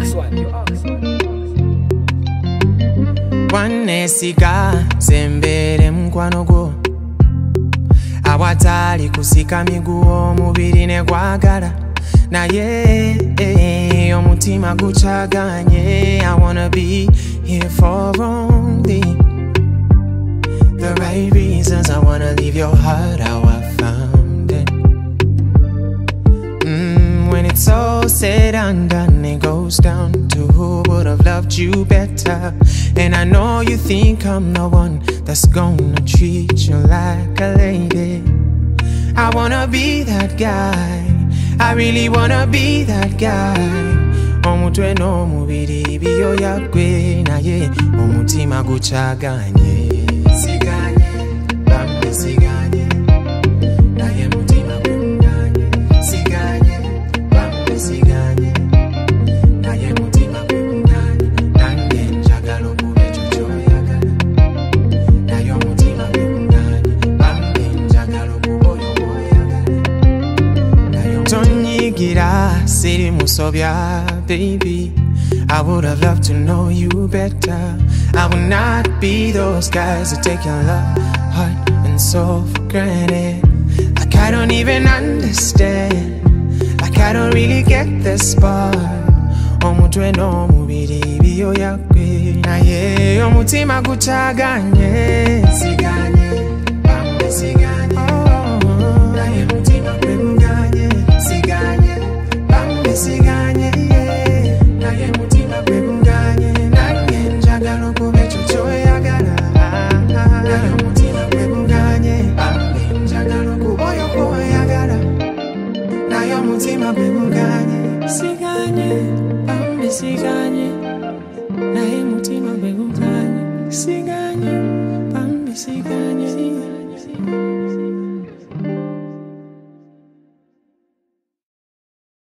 ask one, you ask one. wanesiga sembere mukwano gwo awatali kusika miguwa omubiri ne gwagala naye eh, omutima gucaganye i wanna be here for only the right reasons. I wanna leave your heart how it's all said and done, it goes down to who would have loved you better. And I know you think I'm the one that's gonna treat you like a lady. I wanna be that guy. I really wanna be that guy. omutwe omutima siganye siganye tonyigira siri musobya baby I would have loved to know you better. I would not be those guys that take your love, heart, and soul for granted. Like I don't even understand. I don't really get this part. omutwe n'omubiri biyoyagwe naye omutima gucaganye siganye naye omutima gweguganye siganye bambi siganye naye mutima gweguganye siganye bambi siganye